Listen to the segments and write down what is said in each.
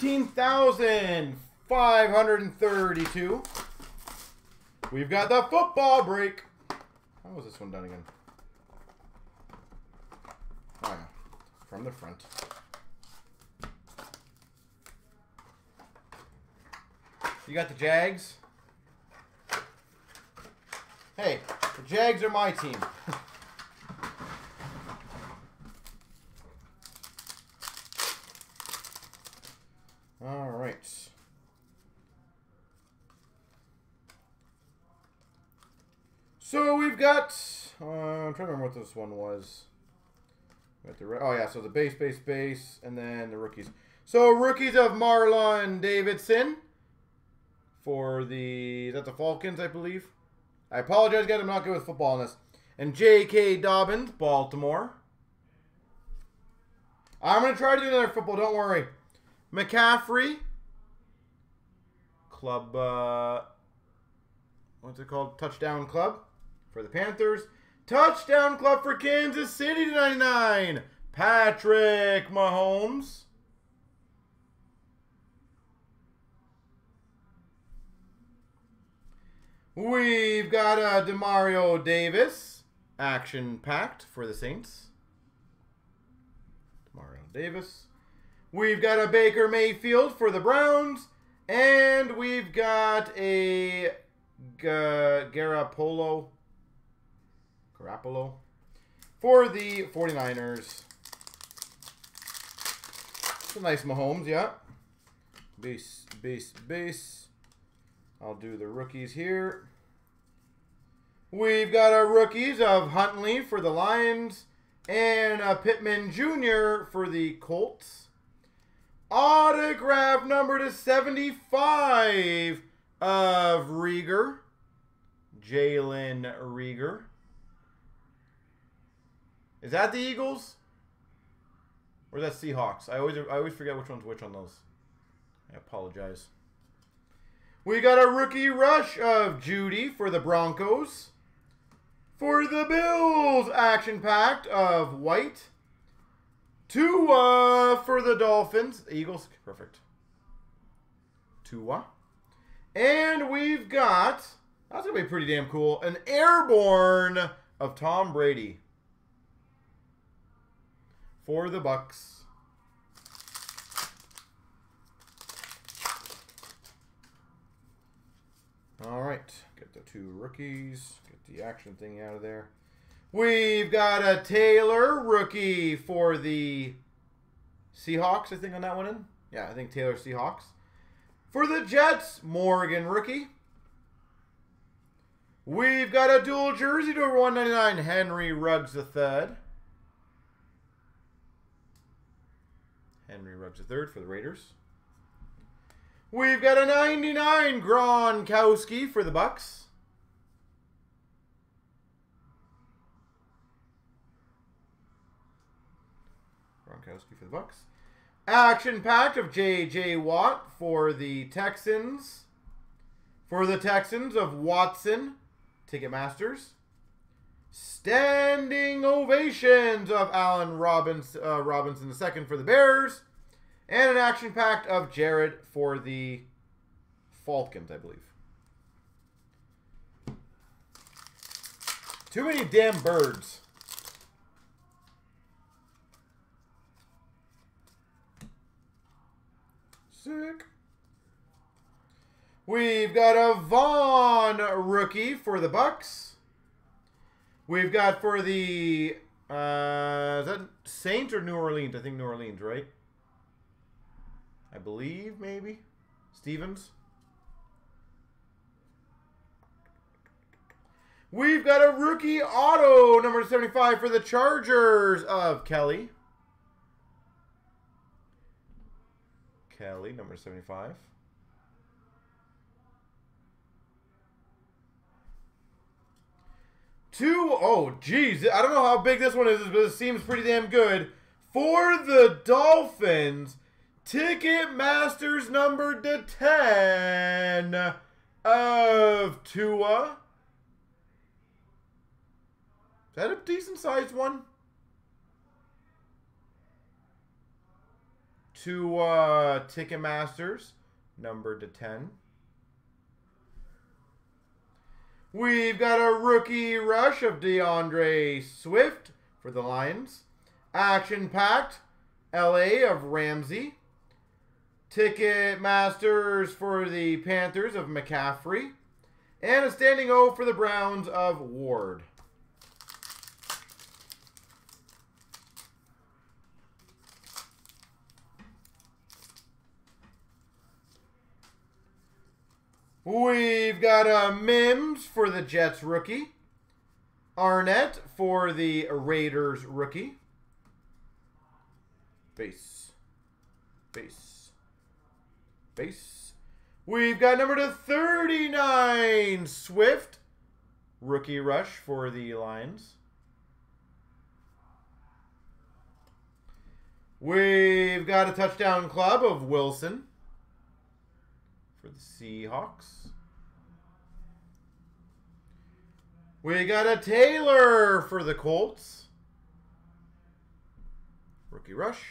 13,532. We've got the football break. How was this one done again? Oh, yeah. From the front. You got the Jags. Hey, the Jags are my team. All right. So we've got. Uh, I'm trying to remember what this one was. Oh yeah, so the base, base, base, and then the rookies. So rookies of Marlon Davidson for the is that the Falcons, I believe. I apologize, guys. I'm not good with football on this. And J.K. Dobbins, Baltimore. I'm gonna try to do another football. Don't worry. McCaffrey. Club. Uh, what's it called? Touchdown Club for the Panthers. Touchdown Club for Kansas City to 99. Patrick Mahomes. We've got a uh, Demario Davis, action packed for the Saints. Demario Davis. We've got a Baker Mayfield for the Browns. And we've got a Garoppolo. Garoppolo. For the 49ers. It's a nice Mahomes, yeah. Base, base, base. I'll do the rookies here. We've got our rookies of Huntley for the Lions and a Pittman Jr. for the Colts. Autograph number to 75 of Reagor. Jalen Reagor. Is that the Eagles? Or is that Seahawks? I always I always forget which one's which on those. I apologize. We got a rookie rush of Jeudy for the Broncos. For the Bills, action packed of White. Tua for the Dolphins. Eagles, perfect. Tua. And we've got, that's going to be pretty damn cool, an airborne of Tom Brady. For the Bucs. All right, get the two rookies, get the action thing out of there. We've got a Taylor rookie for the Seahawks, I think, on that one in. Yeah, I think Taylor Seahawks. For the Jets, Morgan rookie. We've got a dual jersey to 199, Henry Ruggs III. Henry Ruggs III for the Raiders. We've got a 99 Gronkowski for the Bucs. Gronkowski for the Bucs. Action pack of J.J. Watt for the Texans. For the Texans of Watson, Ticketmasters. Standing ovations of Allen Robbins, uh, Robinson II for the Bears. And an action pack of Jared for the Falcons, I believe. Too many damn birds. Sick. We've got a Vaughn rookie for the Bucs. We've got for the uh, is that Saints or New Orleans? I think New Orleans, right? I believe, maybe. Stevens. We've got a rookie auto, number 75 for the Chargers of Kelly. Kelly, number 75. Two, oh, geez. I don't know how big this one is, but it seems pretty damn good. For the Dolphins, Ticketmaster's number to 10 of Tua. Is that a decent sized one? to uh, Ticketmasters, number to 10. We've got a rookie rush of D'Andre Swift for the Lions. Action packed LA of Ramsey. Ticket Masters for the Panthers of McCaffrey. And a standing O for the Browns of Ward. We've got a Mims for the Jets rookie. Arnette for the Raiders rookie. Base. Base. Base. We've got number to 39, Swift. Rookie rush for the Lions. We've got a touchdown club of Wilson for the Seahawks. We got a Taylor for the Colts. Rookie rush.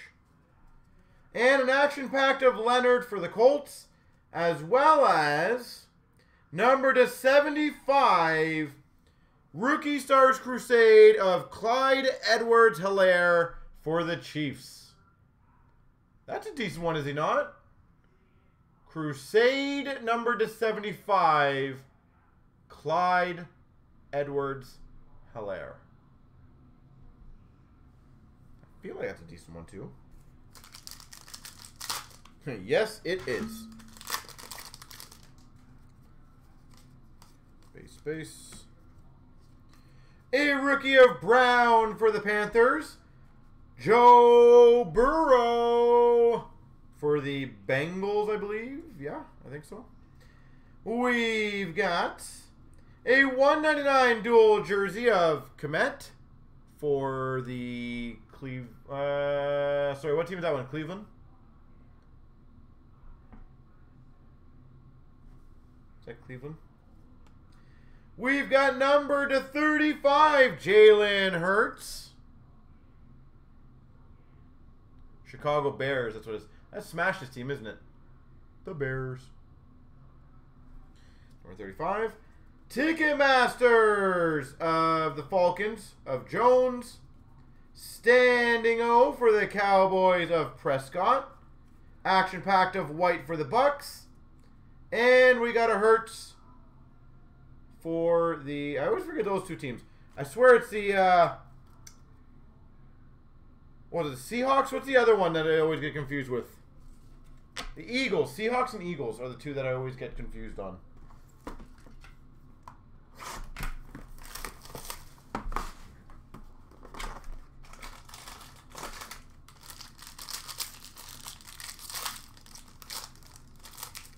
And an action packed of Leonard for the Colts, as well as number to 75, Rookie Stars Crusade of Clyde Edwards Helaire for the Chiefs. That's a decent one, is he not? Crusade number to 75, Clyde Edwards Helaire. I feel like that's a decent one, too. yes, it is. Base, base. A rookie of Brown for the Panthers. Joe Burrow for the Bengals, I believe. Yeah, I think so. We've got a 199 dual jersey of Komet for the Cleve. Uh, sorry, what team is that one? Cleveland. Is that Cleveland? We've got number to 35, Jalen Hurts. Chicago Bears, that's what it is. That's Smash's team, isn't it? The Bears. Number 35. Ticketmasters of the Falcons of Jones. Standing O for the Cowboys of Prescott. Action packed of white for the Bucs. And we got a Hurts for the. I always forget those two teams. I swear it's the. Uh, what is it? Seahawks? What's the other one that I always get confused with? The Eagles. Seahawks and Eagles are the two that I always get confused on.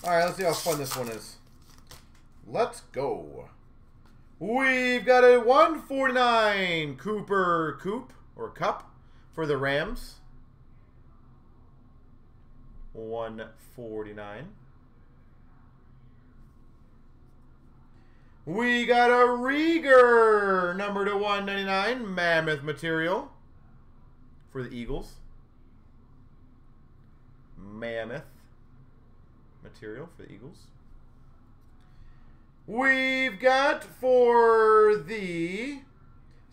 Alright, let's see how fun this one is. Let's go. We've got a 149 Cooper Coop or Cup for the Rams. 149. We got a Reagor number to 199 Mammoth material for the Eagles. Mammoth material for the Eagles. We've got for the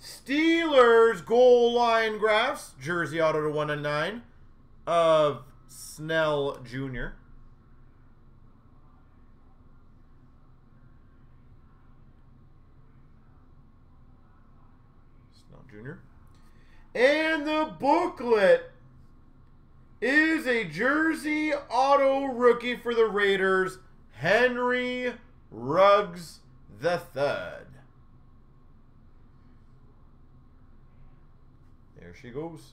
Steelers goal line graphs, jersey auto to 199 of Snell Jr. Snell Jr. And the booklet is a jersey auto rookie for the Raiders, Henry Ruggs the Third. There she goes.